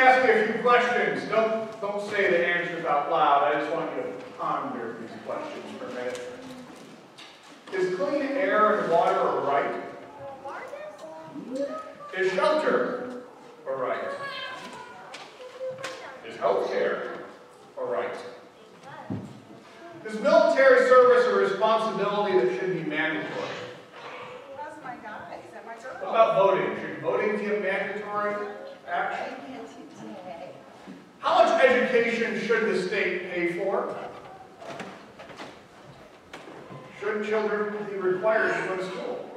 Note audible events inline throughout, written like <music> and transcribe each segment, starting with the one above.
ask me a few questions. Don't, don't say the answers out loud. I just want you to ponder these questions for a minute. Is clean air and water a right? Is shelter a right? Is health care a right? Is military service a responsibility that should be mandatory? That's my guy. Is that my? What about voting? Should voting be a mandatory action? Education should the state pay for? Should children be required to go to school?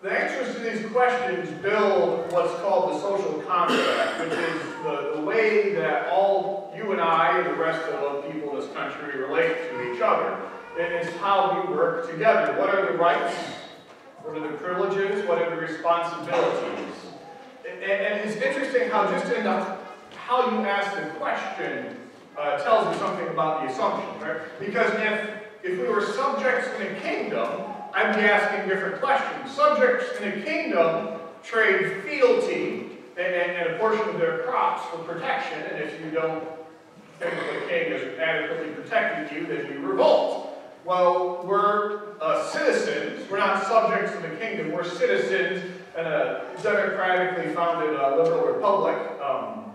The answers to these questions build what's called the social contract, which is the, the way that all you and I and the rest of the people in this country relate to each other. And it's how we work together. What are the rights? What are the privileges? What are the responsibilities? And, and it's interesting how just in the, how you ask the question uh, tells you something about the assumption, right? Because if, if we were subjects in a kingdom, I'd be asking different questions. Subjects in a kingdom trade fealty and, and, a portion of their crops for protection, and if you don't think the king is adequately protecting you, then you revolt. Well, we're uh, citizens. We're not subjects of the kingdom. We're citizens in a democratically founded uh, liberal republic. Um,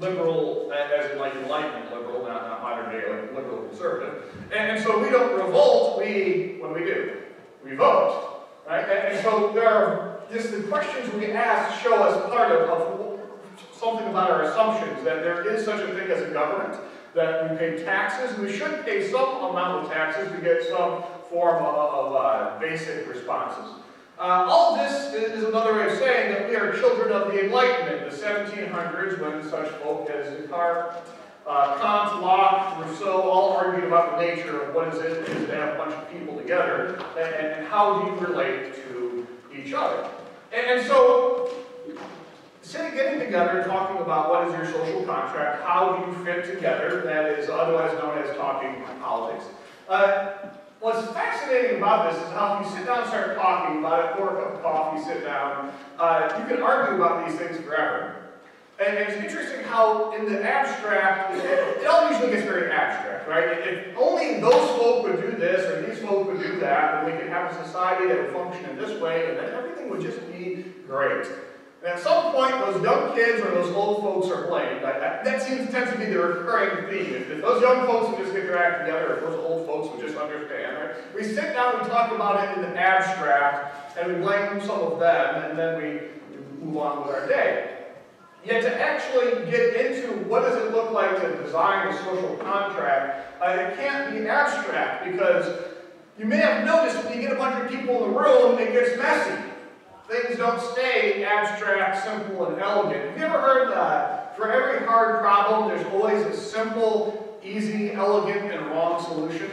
liberal, as in like enlightenment liberal, not, not modern day, liberal conservative. And, and, so we don't revolt, we, what do we do? We vote, right? And, and so there are, just the questions we ask show us part of, of something about our assumptions, that there is such a thing as a government, that we pay taxes, and we should pay some amount of taxes to get some form of, of uh, basic responses. Uh, all this is another way of saying that we are children of the Enlightenment, the 1700s, when such folk as Descartes, uh, Kant, Locke, Rousseau all argued about the nature of what is it is to have a bunch of people together, and, and how do you relate to each other. And, and so, sitting, getting together, and talking about what is your social contract, how do you fit together, that is otherwise known as talking politics. Uh, What's fascinating about this is how if you sit down and start talking about it, pour a cup of coffee, sit down, uh, you can argue about these things forever. And it's interesting how in the abstract, it, all usually gets very abstract, right? If only those folk would do this or these folk would do that, then we could have a society that would function in this way, and then everything would just be great. And at some point, those young kids or those old folks are blamed. That, seems tends to be the recurring theme. If, if, those young folks would just get their act together, if those old folks would just understand, right? We sit down and talk about it in the abstract, and we blame some of them, and then we move on with our day. Yet to actually get into what does it look like to design a social contract, uh, it can't be abstract because you may have noticed when you get a bunch of people in the room, it gets messy. Things don't stay abstract, simple, and elegant. Have you ever heard that for every hard problem, there's always a simple, easy, elegant, and wrong solution?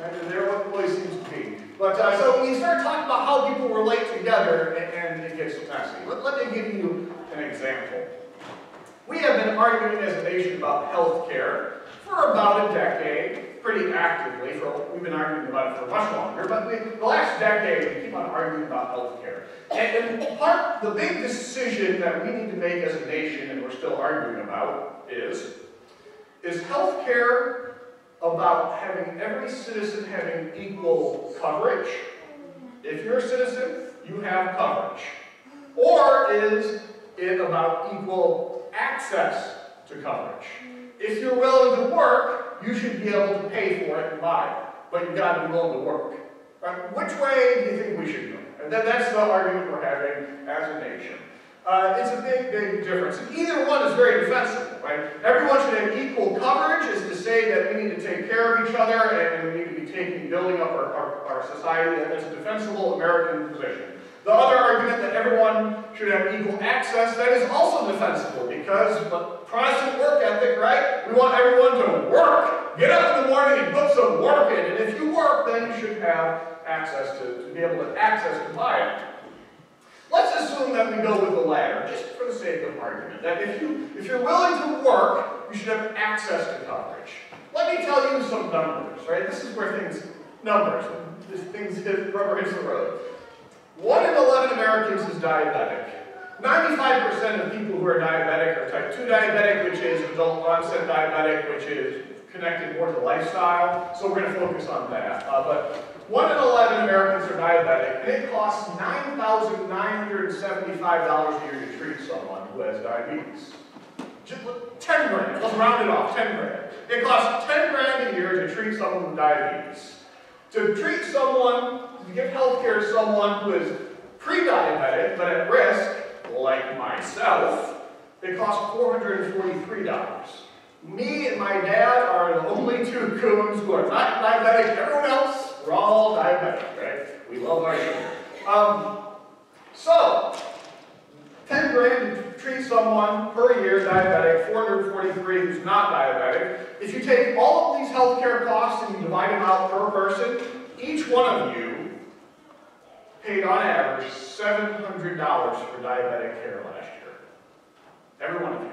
Right? And there always seems to be. But uh, so you start talking about how people relate together, and, and it gets messy. Let, let me give you an example. We have been arguing as a nation about health care for about a decade, pretty actively. For, we've been arguing about it for much longer, but we, the last decade, we keep on arguing about health care. And, and part, the big decision that we need to make as a nation, and we're still arguing about, is, is health care about having every citizen having equal coverage? If you're a citizen, you have coverage. Or is it about equal access to coverage? If you're willing to work, you should be able to pay for it and buy it. But you've got to be willing to work. Right? Which way do you think we should go? And then that's the argument we're having as a nation. Uh, it's a big, big difference. And either one is very defensible, right? Everyone should have equal coverage is to say that we need to take care of each other and we need to be taking, building up our, our, our society. That's a defensible American position. The other argument that everyone should have equal access, that is also defensible because Protestant work ethic, right? We want everyone to work. Get up in the morning and put some work in. And if you work, then you should have access to, to be able to access to buy it. Let's assume that we go with the latter, just for the sake of argument, that if, you, if you're willing to work, you should have access to coverage. Let me tell you some numbers, right? This is where things, numbers, things hit rubber hits the road. One in 11 Americans is diabetic. 95% of people who are diabetic are type 2 diabetic, which is adult onset diabetic, which is connected more to lifestyle. So we're going to focus on that. Uh, but 1 in 11 Americans are diabetic, and it costs $9,975 a year to treat someone who has diabetes. Just 10 grand, let's round it off, 10 grand. It costs 10 grand a year to treat someone with diabetes. To treat someone, to give health care to someone who is pre-diabetic but at risk, like myself, it costs $443. Me and my dad are the only two Coons who are not diabetic. Everyone else, we're all diabetic, right? We love our sugar. Um, so, 10 grand to treat someone per year diabetic, 443 who's not diabetic. If you take all of these healthcare costs and you divide them out per person, each one of you paid on average $700 for diabetic care last year. Every one of you.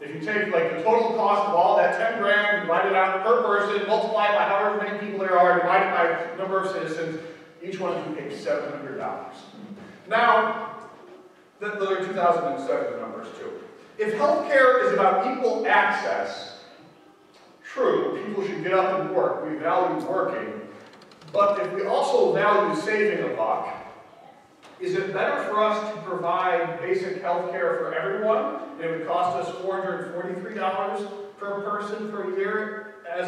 If you take like the total cost of all that 10 grand, divide it out per person, multiply it by however many people there are, divide it by number of citizens, each one of you pays $700. Now, those are 2007 numbers too. If healthcare is about equal access, true, people should get up and work. We value working. But if we also value saving a buck, is it better for us to provide basic health care for everyone? It would cost us $443 per person per year as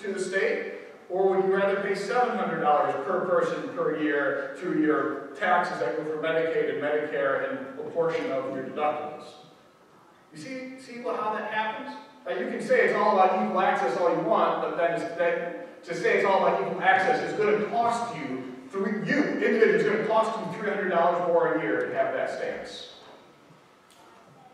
to the state? Or would you rather pay $700 per person per year through your taxes that go for Medicaid and Medicare and a portion of your deductibles? You see, see how that happens? Now you can say it's all about equal access all you want, but then that, to say it's all about equal access is going to cost you three, you, it's going to cost you $300 more a year to have that stance.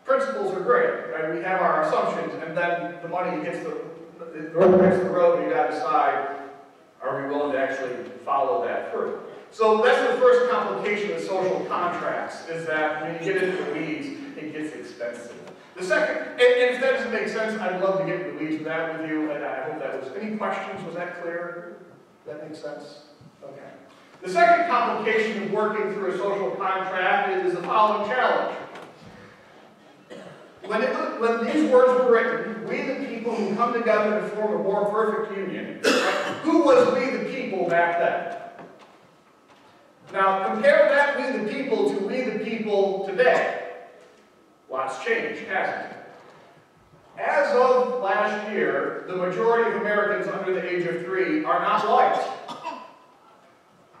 Principles are great, right? We have our assumptions, and then the money hits the, the road hits the road, and you got to decide, are we willing to actually follow that through? So that's the first complication of social contracts, is that when you get into the weeds, it gets expensive. The second, and, if that doesn't make sense, I'd love to get into the weeds with that with you, and I hope that was, any questions? Was that clear? That make sense? Okay. The second complication of working through a social contract is the following challenge. When, it, when these words were written, we the people who come together to form a more perfect union, who was we the people back then? Now compare that we the people to we the people today. Lots changed, hasn't it? As of last year, the majority of Americans under the age of three are not white.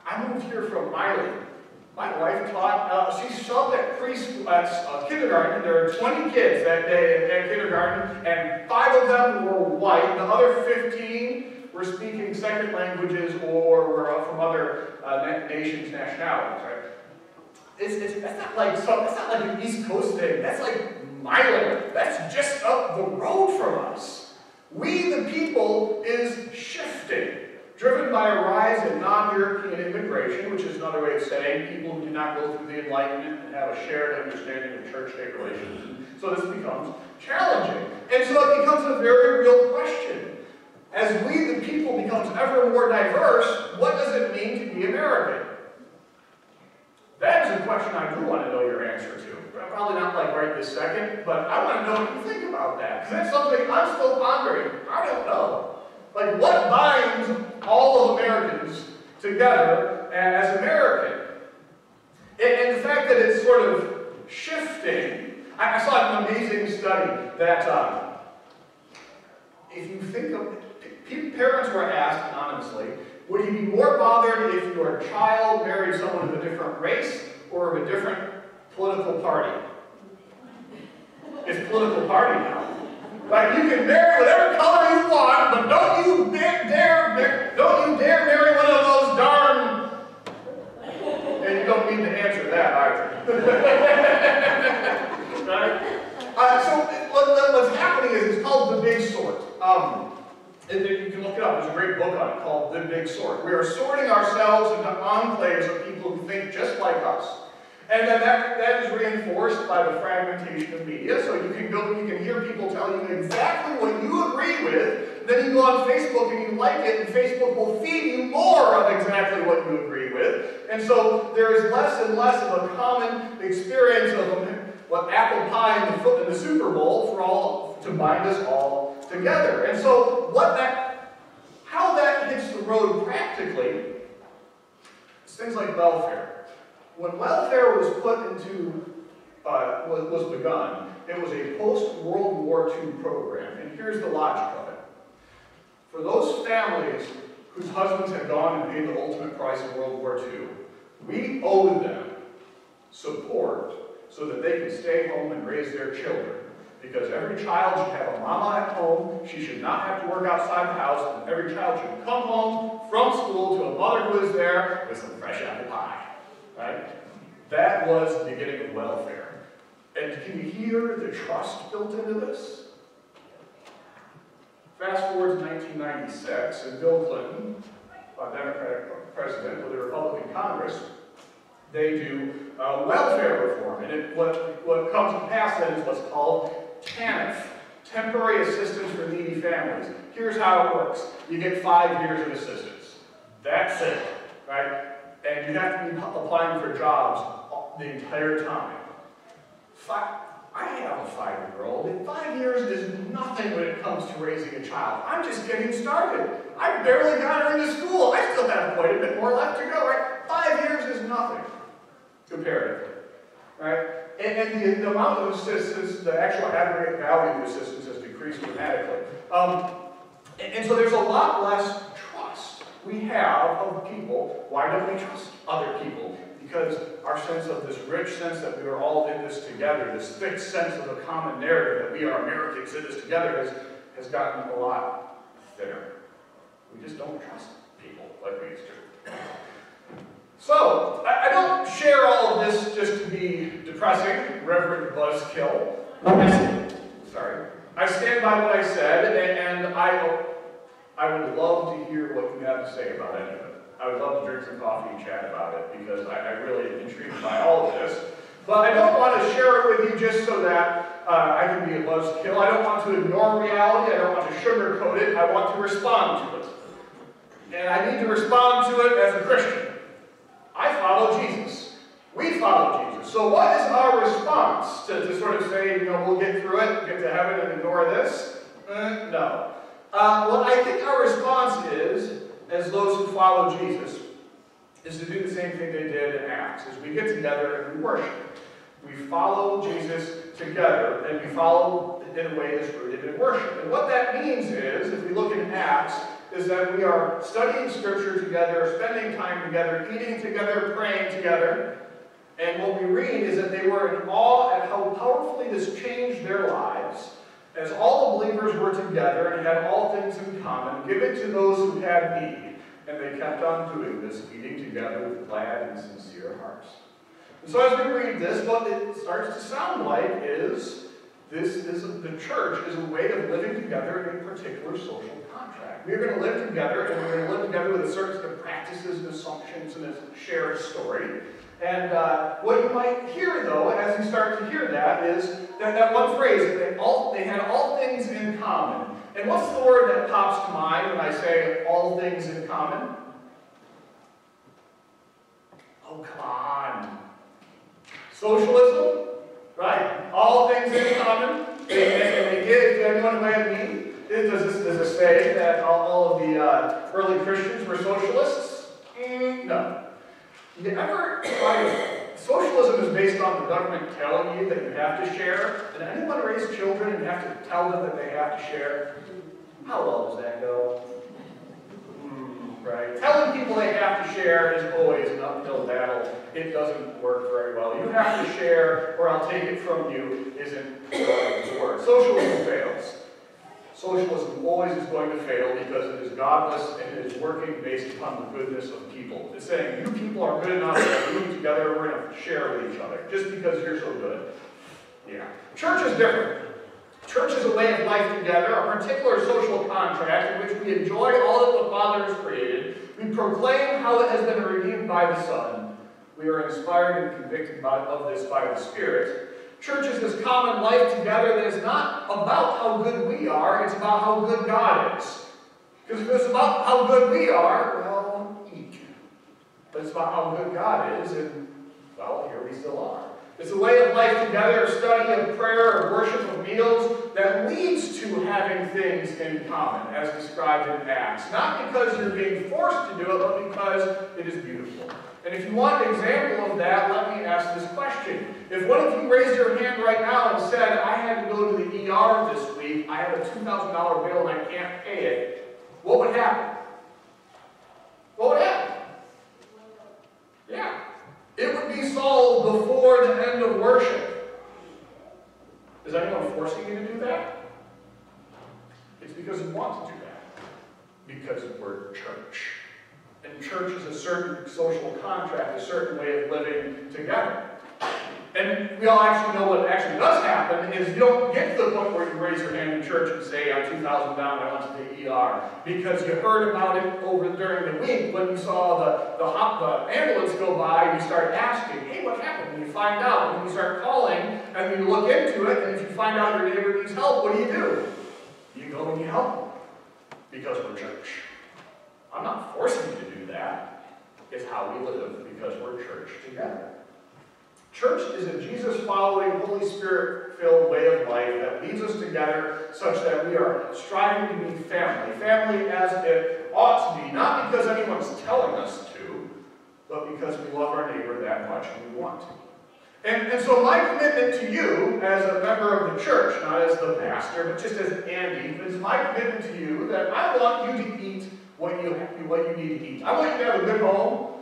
I moved here from Ireland. My wife taught, uh, she subbed at preschool, at uh, kindergarten. There were 20 kids that day at kindergarten, and five of them were white. The other 15 were speaking second languages or were uh, from other uh, nations, nationalities, right? It's, it's, that's not like some, that's not like an East Coast thing. That's like Milan. That's just up the road from us. We, the people, is shifting driven by a rise in non-European immigration, which is another way of saying people who did not go through the Enlightenment and have a shared understanding of church-state relations. So this becomes challenging. And so it becomes a very real question. As we, the people, becomes ever more diverse, what does it mean to be American? That is a question I do want to know your answer to. Probably not like right this second, but I want to know what you think about that. Because that's something I'm still pondering. I don't know. Like, what binds all of Americans together as American? And, the fact that it's sort of shifting. I, I saw an amazing study that um, if you think of parents were asked anonymously, would you be more bothered if your child married someone of a different race or of a different political party? It's political party now. Like you can marry whatever color you want, but don't you dare, don't you dare marry one of those darn. And you don't need to answer that either. <laughs> right? Uh, so what, what's happening is it's called the big sort. Um, and you can look it up. There's a great book on it called The Big Sort. We are sorting ourselves into enclaves of people who think just like us. And then that, that is reinforced by the fragmentation of media. So you can go, you can hear people tell you exactly what you agree with. Then you go on Facebook and you like it, and Facebook will feed you more of exactly what you agree with. And so there is less and less of a common experience of what apple pie and the, in the Super Bowl for all to bind us all together. And so what that, how that hits the road practically, is things like welfare. When welfare was put into, uh, was, begun, it was a post-World War II program. And here's the logic of it. For those families whose husbands had gone and paid the ultimate price in World War II, we owed them support so that they could stay home and raise their children. Because every child should have a mama at home, she should not have to work outside the house, and every child should come home from school to a mother who is there with some fresh apple pie. Right? That was the beginning of welfare. And can you hear the trust built into this? Fast forward to 1996, and Bill Clinton, a Democratic president with a Republican Congress, they do uh, welfare reform. And it, what, what comes to pass then is what's called TANF, Temporary Assistance for Needy Families. Here's how it works. You get five years of assistance. That's it, right? And you have to be applying for jobs the entire time. Five, I have a five-year-old, and five years is nothing when it comes to raising a child. I'm just getting started. I barely got her into school. I still have quite a bit more left to go, right? Five years is nothing, comparatively, right? And, and the, the, amount of assistance, the actual aggregate value of assistance has decreased dramatically. Um, and, and so there's a lot less we have of people. Why don't we trust other people? because our sense of this rich sense that we are all in this together, this thick sense of a common narrative that we are Americans in this together has, has gotten a lot thinner. We just don't trust people like we used to. So, I, I don't share all of this just to be depressing, Reverend Buzzkill. Sorry. I stand by what I said, and, and I, I would love to hear what you have to say about any of it. I would love to drink some coffee and chat about it because I, I really am intrigued by all of this. But I don't want to share it with you just so that uh, I can be a buzzkill. I don't want to ignore reality. I don't want to sugarcoat it. I want to respond to it. And I need to respond to it as a Christian. I follow Jesus. We follow Jesus. So what is our response to, to sort of say, you know, we'll get through it, get to heaven and ignore this? Uh, no. Uh, what I think our response is as those who follow Jesus is to do the same thing they did in Acts, is we get together and we worship. We follow Jesus together, and we follow in a way that's rooted in worship. And what that means is, if we look in Acts, is that we are studying Scripture together, spending time together, eating together, praying together. And what we read is that they were in awe at how powerfully this changed their lives as all the believers were together and had all things in common, give it to those who had need. And they kept on doing this, eating together with glad and sincere hearts. And so as we read this, what it starts to sound like is this is the church is a way of living together in a particular social contract. We're going to live together, and we're going to live together with a certain set of practices and assumptions and a shared story. And uh, what you might hear, though, as you start to hear that, is that, that one phrase, they, all, they had all things in common. And what's the word that pops to mind when I say all things in common? Oh, come on. Socialism, right? All things in common. They, they, they give who had need. Does this, does this say that all, all of the uh, early Christians were socialists? Mm, no. You ever try Socialism is based on the government telling you that you have to share. Did anyone raise children and have to tell them that they have to share? How well does that go? Mm, right? Telling people they have to share is always an uphill battle. It doesn't work very well. You have to share, or I'll take it from you, isn't to work. Socialism fails. Socialism always is going to fail because it is godless and it is working based upon the goodness of people. It's saying, you people are good enough that we together, we're going to share with each other, just because you're so good. Yeah. Church is different. Church is a way of life together, a particular social contract in which we enjoy all that the Father has created. We proclaim how it has been redeemed by the Son. We are inspired and convicted by, of this by the Spirit. Church is this common life together that is not about how good we are, it's about how good God is. Because if it's about how good we are, well, eek. But it's about how good God is, and, well, here we still are. It's a way of life together, a study of prayer, of worship, of meals that leads to having things in common, as described in Acts. Not because you're being forced to do it, but because it is beautiful. And if you want an example of that, let me ask this question. If one of you raised your hand right now and said, I had to go to the ER this week, I have a $2,000 bill and I can't pay it, what would happen? What would happen? Yeah. It would be solved before the end of worship. Is anyone forcing you to do that? It's because you want to do that. Because we're church. And church is a certain social contract, a certain way of living together. And we all actually know what actually does happen is you don't get to the point where you raise your hand in church and say, I'm 2,000 down, I went to the ER. Because you heard about it over during the week when you saw the, the, hop, the ambulance go by and you start asking, hey, what happened? And you find out. And you start calling and you look into it. And if you find out your neighbor needs help, what do you do? You go and you help them. Because we're church. I'm not forcing you to do that. It's how we live because we're church together. Church is a Jesus following, Holy Spirit filled way of life that leads us together such that we are striving to be family. Family as it ought to be, not because anyone's telling us to, but because we love our neighbor that much and we want to. And, and so my commitment to you as a member of the church, not as the pastor, but just as Andy, is my commitment to you that I want you to eat what you, what you need to eat. I want you to have a good home.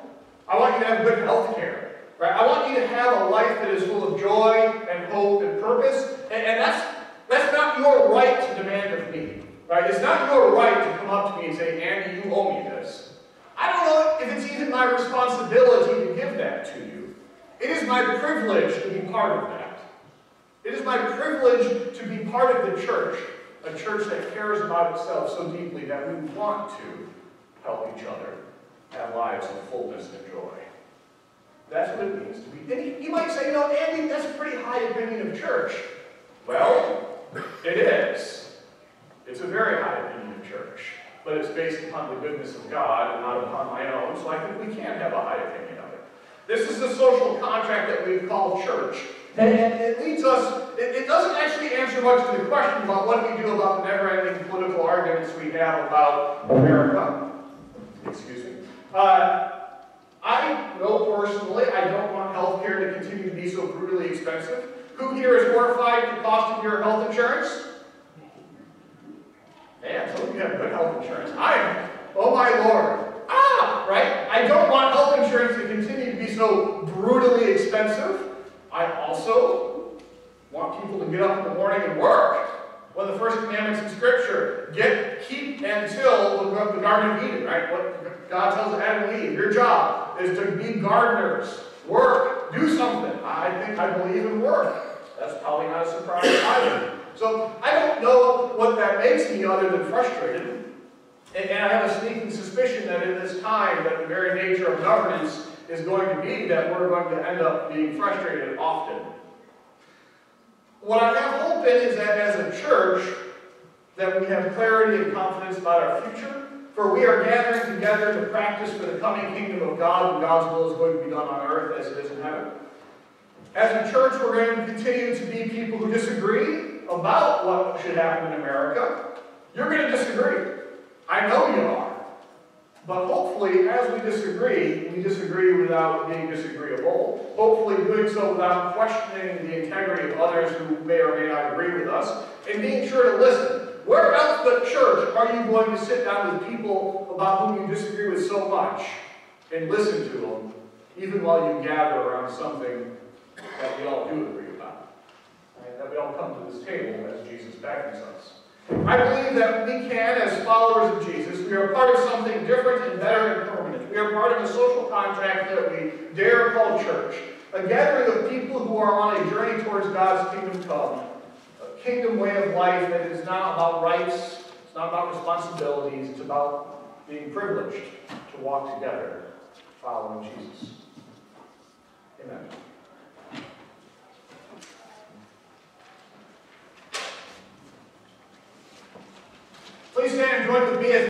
I want you to have good health care. Right? I want you to have a life that is full of joy and hope and purpose. And, and that's, that's not your right to demand of me. Right? It's not your right to come up to me and say, Andy, you owe me this. I don't know if it's even my responsibility to give that to you. It is my privilege to be part of that. It is my privilege to be part of the church, a church that cares about itself so deeply that we want to help each other have lives of fullness and joy. That's what it means to be. And you might say, you know, Andy, that's a pretty high opinion of church. Well, it is. It's a very high opinion of church. But it's based upon the goodness of God and not upon my own, so I think we can have a high opinion of it. This is the social contract that we call church. And it leads us, it, it doesn't actually answer much to the question about what we do about the never-ending political arguments we have about America. Uh, I know personally I don't want health care to continue to be so brutally expensive. Who here is horrified at the cost of your health insurance? Man, some of you have good health insurance. I am. Oh my Lord. Ah, right? I don't want health insurance to continue to be so brutally expensive. I also want people to get up in the morning and work. One of the first commandments in Scripture, get, keep until the, the Garden of Eden, right? What God tells Adam and Eve, your job is to be gardeners, work, do something. I think I believe in work. That's probably not a surprise either. So I don't know what that makes me other than frustrated. And, and I have a sneaking suspicion that in this time, that the very nature of governance is going to be that we're going to end up being frustrated often. What I have hope in is that as a church, that we have clarity and confidence about our future, for we are gathering together to practice for the coming kingdom of God, and God's will is going to be done on earth as it is in heaven. As a church, we're going to continue to be people who disagree about what should happen in America. You're going to disagree. I know you are. But hopefully, as we disagree, we disagree without being disagreeable. Hopefully, doing so without questioning the integrity of others who may or may not agree with us, and being sure to listen. Where else but church are you going to sit down with people about whom you disagree with so much and listen to them, even while you gather around something that we all do agree about? Right? That we all come to this table as Jesus beckons us. I believe that we can, as followers of Jesus, we are part of something different and better and permanent. We are part of a social contract that we dare call church. A gathering of people who are on a journey towards God's kingdom come. Kingdom way of life that is not about rights, it's not about responsibilities, it's about being privileged to walk together following Jesus. Amen. Please stand and join with me